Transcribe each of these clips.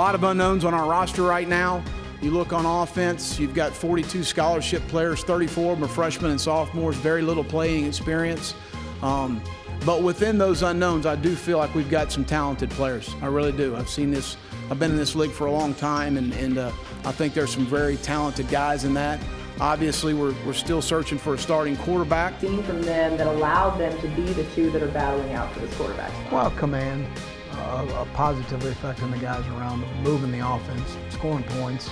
a lot of unknowns on our roster right now. You look on offense, you've got 42 scholarship players, 34 of them are freshmen and sophomores, very little playing experience. Um, but within those unknowns, I do feel like we've got some talented players. I really do. I've seen this, I've been in this league for a long time, and, and uh, I think there's some very talented guys in that. Obviously, we're, we're still searching for a starting quarterback. Seen from them that allowed them to be the two that are battling out for this quarterback spot? Well, command, positively affecting the guys around them, moving the offense, scoring points.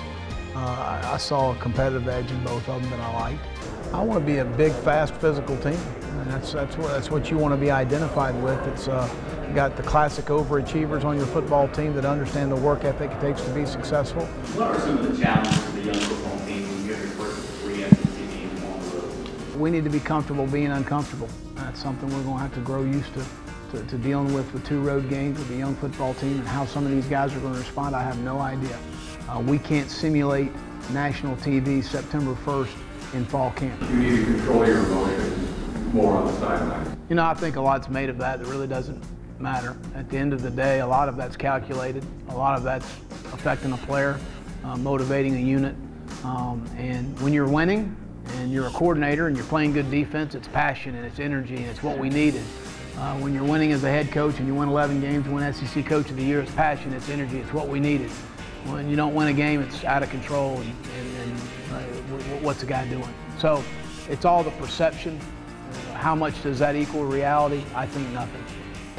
Uh, I, I saw a competitive edge in both of them that I liked. I want to be a big, fast, physical team. And that's, that's, what, that's what you want to be identified with. It's uh, got the classic overachievers on your football team that understand the work ethic it takes to be successful. What are some of the challenges for the young football team when you have your first three SEC games on the road? We need to be comfortable being uncomfortable. That's something we're going to have to grow used to. To, to, dealing with the two road games with a young football team and how some of these guys are going to respond, I have no idea. Uh, we can't simulate national TV September 1st in fall camp. You need to control your emotions more on the sideline. You know, I think a lot's made of that. That really doesn't matter. At the end of the day, a lot of that's calculated. A lot of that's affecting a player, uh, motivating a unit. Um, and when you're winning and you're a coordinator and you're playing good defense, it's passion and it's energy and it's what we needed. Uh, when you're winning as a head coach and you win 11 games, win SEC Coach of the Year, it's passion, it's energy, it's what we needed. When you don't win a game, it's out of control and, and, and uh, what's the guy doing? So it's all the perception. How much does that equal reality? I think nothing.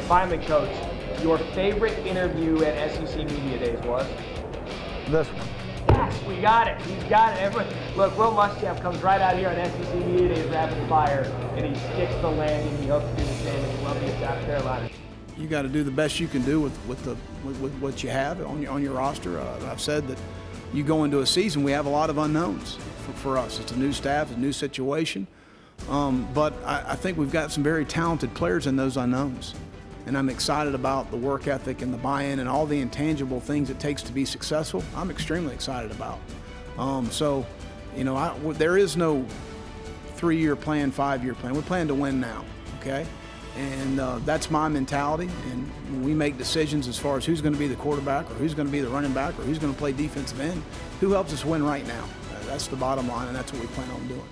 Finally, Coach, your favorite interview at SEC Media Days was? This one. Yes, we got it. He's got it. Everyone, look, Will Muschamp comes right out here on SEC Media Days rapid fire, and he sticks the landing. He hopes to do the same in Columbia, South Carolina. You got to do the best you can do with, with, the, with, with what you have on your, on your roster. Uh, I've said that you go into a season, we have a lot of unknowns for, for us. It's a new staff, it's a new situation. Um, but I, I, think we've got some very talented players in those unknowns. And I'm excited about the work ethic and the buy in and all the intangible things it takes to be successful. I'm extremely excited about. Um, so, you know, I, there is no three year plan, five year plan. We plan to win now, okay? And uh, that's my mentality. And when we make decisions as far as who's going to be the quarterback or who's going to be the running back or who's going to play defensive end, who helps us win right now? That's the bottom line, and that's what we plan on doing.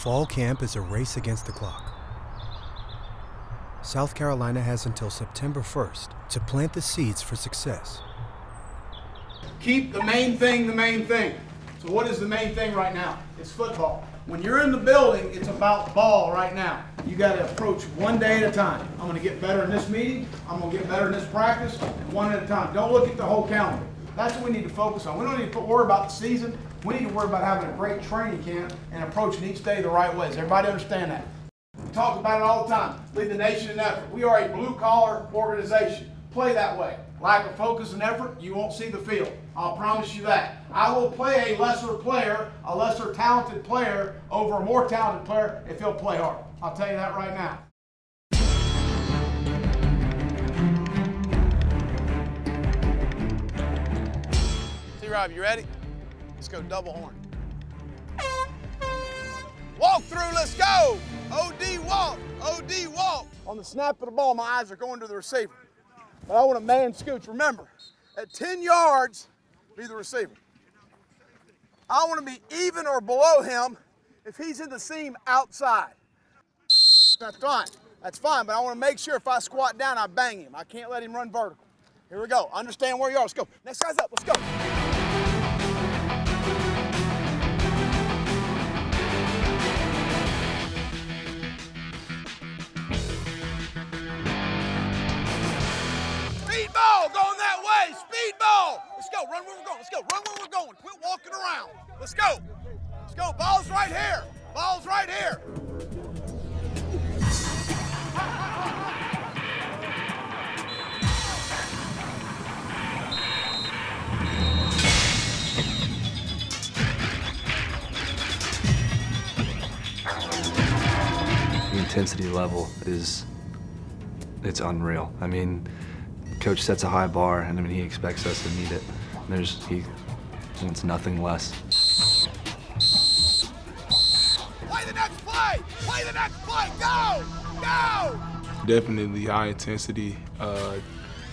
Fall camp is a race against the clock. South Carolina has until September 1st to plant the seeds for success. Keep the main thing the main thing. So what is the main thing right now? It's football. When you're in the building, it's about ball right now. You got to approach one day at a time. I'm going to get better in this meeting. I'm going to get better in this practice, one at a time. Don't look at the whole calendar. That's what we need to focus on. We don't need to worry about the season. We need to worry about having a great training camp and approaching each day the right way. Does everybody understand that? We talk about it all the time. Lead the nation in effort. We are a blue collar organization. Play that way. Lack of focus and effort, you won't see the field. I'll promise you that. I will play a lesser player, a lesser talented player, over a more talented player if he'll play hard. I'll tell you that right now. See, Rob, you ready? Let's go double horn. Walk through, let's go. OD walk, OD walk. On the snap of the ball, my eyes are going to the receiver. But I want a man scooch. Remember, at 10 yards, be the receiver. I want to be even or below him if he's in the seam outside. That's fine. That's fine, but I want to make sure if I squat down, I bang him. I can't let him run vertical. Here we go. Understand where you are. Let's go. Next guy's up. Let's go. Go. Run where we're going. Let's go, run where we're going. Quit walking around. Let's go. Let's go. Ball's right here. Ball's right here. The intensity level is it's unreal. I mean, coach sets a high bar, and I mean he expects us to meet it. There's he wants nothing less. Play the next play. Play the next play. Go. Go. Definitely high intensity. Uh,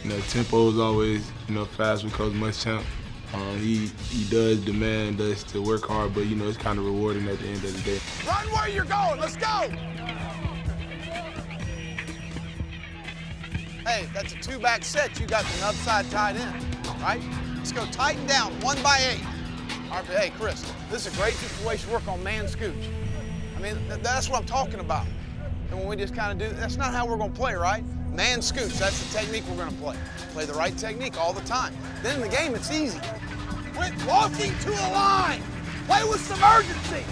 you know, tempo is always you know fast with Coach Muschamp. Um, he he does demand us to work hard, but you know it's kind of rewarding at the end of the day. Run where you're going. Let's go. Hey, that's a two-back set. You got the upside tight end, right? Let's go tighten down, one by eight. Hey, Chris, this is a great situation to work on man scooch. I mean, th- that's what I'm talking about. And when we just kind of do, that's not how we're going to play, right? Man scooch, that's the technique we're going to play. Play the right technique all the time. Then in the game, it's easy. Quit walking to a line. Play with some urgency.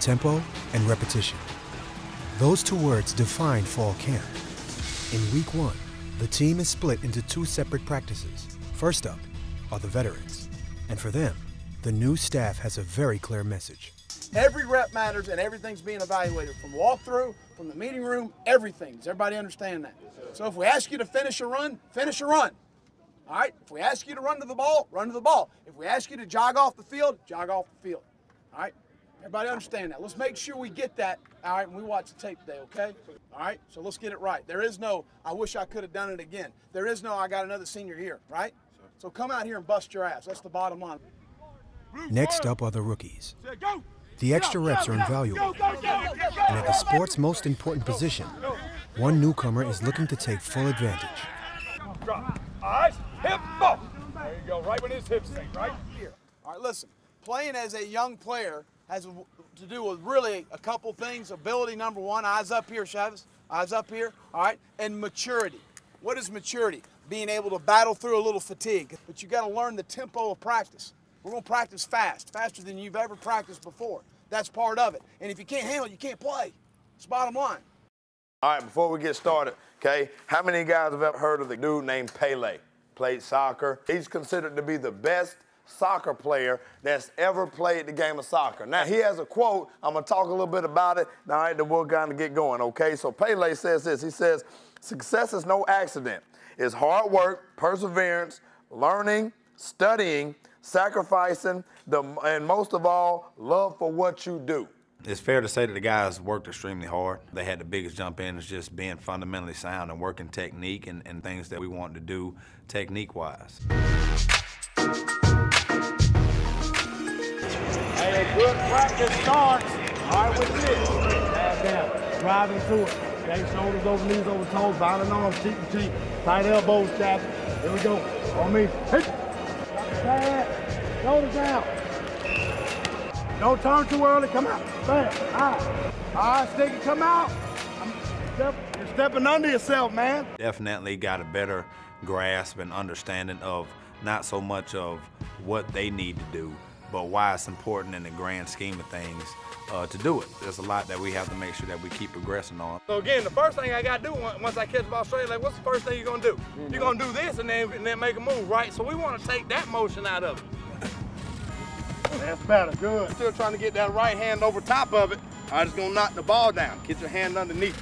Tempo and repetition. Those two words define fall camp. In week one, the team is split into two separate practices. First up are the veterans. And for them, the new staff has a very clear message. Every rep matters and everything's being evaluated from walkthrough, from the meeting room, everything. Does everybody understand that? So if we ask you to finish a run, finish a run. All right? If we ask you to run to the ball, run to the ball. If we ask you to jog off the field, jog off the field. All right? Everybody understand that. Let's make sure we get that, all right, when we watch the tape today, okay? All right? So let's get it right. There is no, I wish I could have done it again. There is no, I got another senior year, right? So come out here and bust your ass. That's the bottom line. Next up are the rookies. The extra reps are invaluable. And at the sport's most important position, one newcomer is looking to take full advantage. Drop. All right, hip ball. There you go, right when his hips sink, right here. All right, listen. Playing as a young player has to do with really a couple things. Ability, number one, eyes up here, Chavez. Eyes up here, all right, and maturity. What is maturity? Being able to battle through a little fatigue. But you got to learn the tempo of practice. We're going to practice fast, faster than you've ever practiced before. That's part of it. And if you can't handle it, you can't play. It's bottom line. All right, before we get started, okay, how many guys have ever heard of the dude named Pele? Played soccer. He's considered to be the best soccer player that's ever played the game of soccer. Now, he has a quote. I'm going to talk a little bit about it. All right, then we'll kind of get going, okay? So, Pele says this He says, Success is no accident, it's hard work, perseverance, learning, studying, sacrificing, the, and most of all, love for what you do. It's fair to say that the guys worked extremely hard. They had the biggest jump in is just being fundamentally sound and working technique and, and things that we wanted to do technique practice starts. All right, with this. Half down. Driving to it. Okay, shoulders over knees over toes, binding arms, cheek to cheek. Tight elbows, jab. Here we go. On me. Hey. Bad. Shoulders down. Don't turn too early. Come out. Bam. All right. All right, stick it. Come out. Step, you're stepping under yourself, man. Definitely got a better grasp and understanding of not so much of what they need to do, but why it's important in the grand scheme of things uh, to do it. There's a lot that we have to make sure that we keep progressing on. So again, the first thing I got to do once I catch the ball straight, like what's the first thing you're gonna do? You're gonna do this and then and then make a move, right? So we want to take that motion out of it. That's better. Good. Still trying to get that right hand over top of it. I just gonna knock the ball down. Get your hand underneath.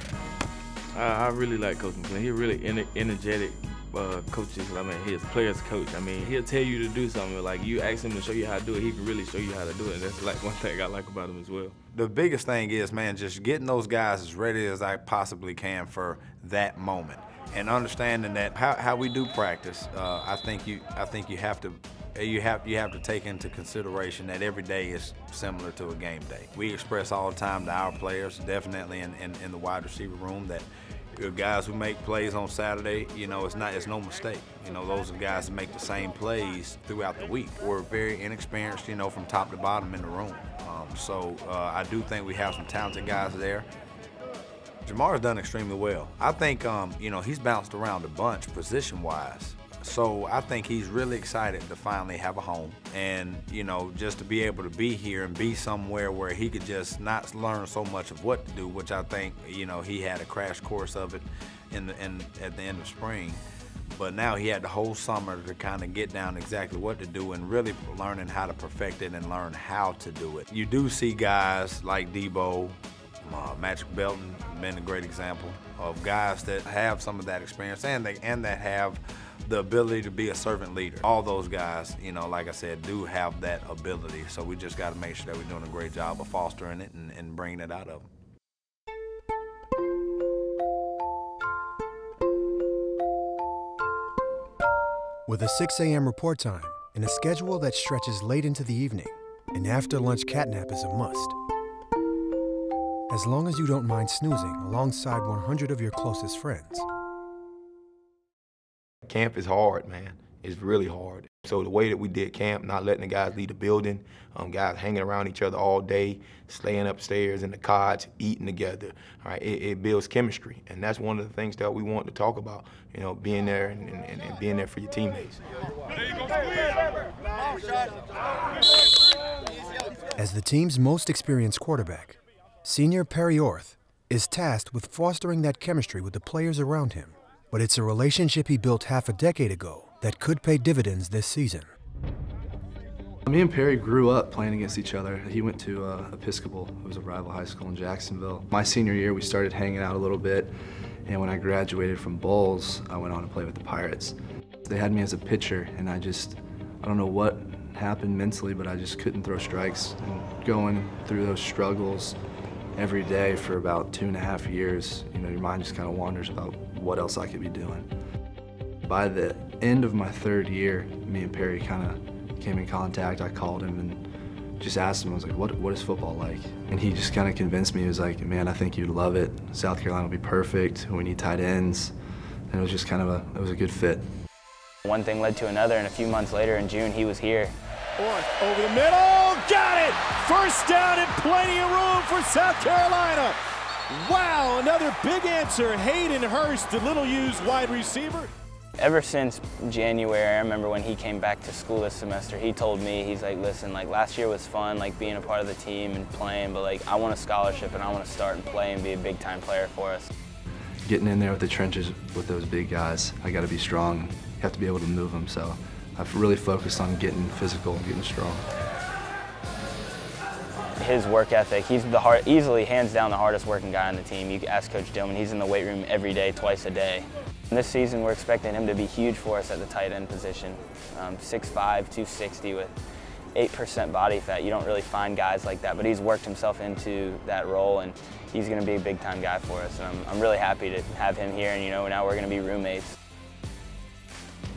I, I really like Coach McClendon. He's really ener- energetic uh, coaches. I mean, his players coach. I mean, he'll tell you to do something. Like you ask him to show you how to do it, he can really show you how to do it. And that's like one thing I like about him as well. The biggest thing is, man, just getting those guys as ready as I possibly can for that moment, and understanding that how, how we do practice. Uh, I think you I think you have to you have you have to take into consideration that every day is similar to a game day. We express all the time to our players, definitely in, in, in the wide receiver room, that guys who make plays on Saturday, you know, it's not it's no mistake. You know, those are guys that make the same plays throughout the week. We're very inexperienced, you know, from top to bottom in the room. Um, so uh, I do think we have some talented guys there. Jamar's done extremely well. I think, um, you know, he's bounced around a bunch position-wise So I think he's really excited to finally have a home and, you know, just to be able to be here and be somewhere where he could just not learn so much of what to do, which I think, you know, he had a crash course of it in the in, at the end of spring. But now he had the whole summer to kind of get down exactly what to do and really learning how to perfect it and learn how to do it. You do see guys like Deebo, uh, Magic Belton, been a great example of guys that have some of that experience and they and that have the ability to be a servant leader. All those guys, you know, like I said, do have that ability. So we just got to make sure that we're doing a great job of fostering it and, and bringing it out of them. With a 6 a.m. report time and a schedule that stretches late into the evening, an after lunch catnap is a must. As long as you don't mind snoozing alongside 100 of your closest friends. Camp is hard, man. It's really hard. So the way that we did camp, not letting the guys leave the building, um, guys hanging around each other all day, staying upstairs in the cots, eating together, all right, it, it, builds chemistry. And that's one of the things that we want to talk about, you know, being there and, and, and being there for your teammates. As the team's most experienced quarterback, senior Perry Orth is tasked with fostering that chemistry with the players around him. But it's a relationship he built half a decade ago that could pay dividends this season. Me and Perry grew up playing against each other. He went to uh, Episcopal, it was a rival high school in Jacksonville. My senior year, we started hanging out a little bit, and when I graduated from Bolles, I went on to play with the Pirates. They had me as a pitcher, and I just, I don't know what happened mentally, but I just couldn't throw strikes. And going through those struggles every day for about two and a half years, you know, your mind just kind of wanders about what else I could be doing. By the end of my third year, me and Perry kind of came in contact. I called him and just asked him, I was like, what, what is football like? And he just kind of convinced me, he was like, man, I think you'd love it. South Carolina will be perfect. We need tight ends. And it was just kind of a, it was a good fit. One thing led to another, and a few months later in June, he was here. Orth over the middle, got it! First down and plenty of room for South Carolina. Wow, another big answer. Hayden Hurst, the little used wide receiver. Ever since January, I remember when he came back to school this semester, he told me, he's like, listen, like last year was fun, like being a part of the team and playing, but like I want a scholarship and I want to start and play and be a big time player for us. Getting in there with the trenches with those big guys, I got to be strong. You have to be able to move them, so I've really focused on getting physical, and getting strong his work ethic. He's the hard, easily, hands down, the hardest working guy on the team. You ask Coach Dillman, he's in the weight room every day, twice a day. this season, we're expecting him to be huge for us at the tight end position. Um, 6'5", 260 with 8% body fat. You don't really find guys like that, but he's worked himself into that role, and he's going to be a big-time guy for us. And I'm, I'm really happy to have him here, and you know, now we're going to be roommates.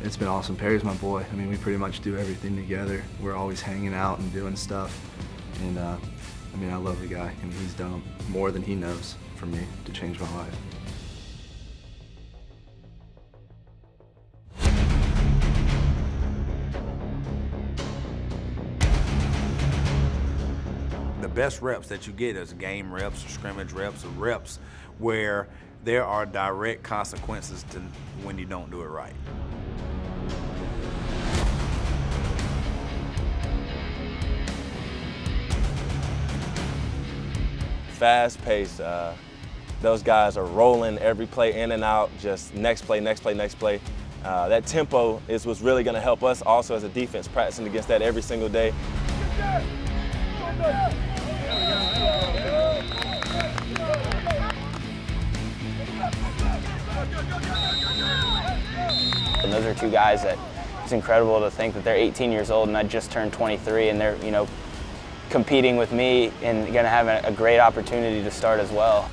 It's been awesome. Perry's my boy. I mean, we pretty much do everything together. We're always hanging out and doing stuff. And uh, I mean, I love the guy, and he's done more than he knows for me to change my life. The best reps that you get is game reps or scrimmage reps or reps where there are direct consequences to when you don't do it right. Fast pace. Uh, those guys are rolling every play in and out, just next play, next play, next play. Uh, that tempo is what's really going to help us also as a defense, practicing against that every single day. And those are two guys that it's incredible to think that they're 18 years old and I just turned 23 and they're, you know, competing with me and going to have a, a great opportunity to start as well.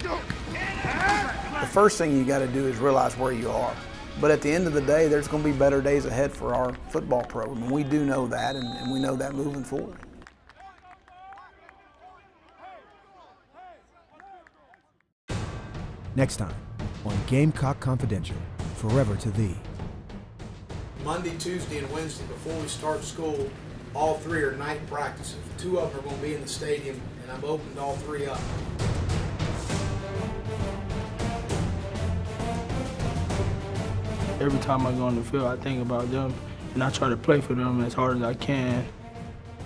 The first thing you got to do is realize where you are. But at the end of the day, there's going to be better days ahead for our football program, and we do know that, and, and we know that moving forward. Next time on Gamecock Confidential, Forever to Thee. Monday, Tuesday, and Wednesday before we start school, all three are night practices. Two of them are going to be in the stadium, and I've opened all three up. every time I go on the field, I think about them, and I try to play for them as hard as I can.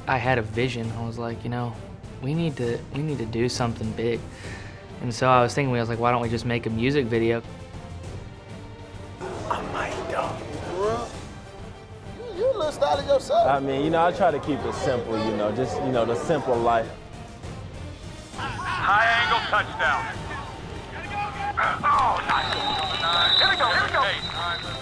I had a vision. I was like, you know, we need to we need to do something big. And so I was thinking, I was like, why don't we just make a music video? You a yourself. I mean, you know, I try to keep it simple, you know, just, you know, the simple life. High angle touchdown. Oh, nice. Here we go, here we go.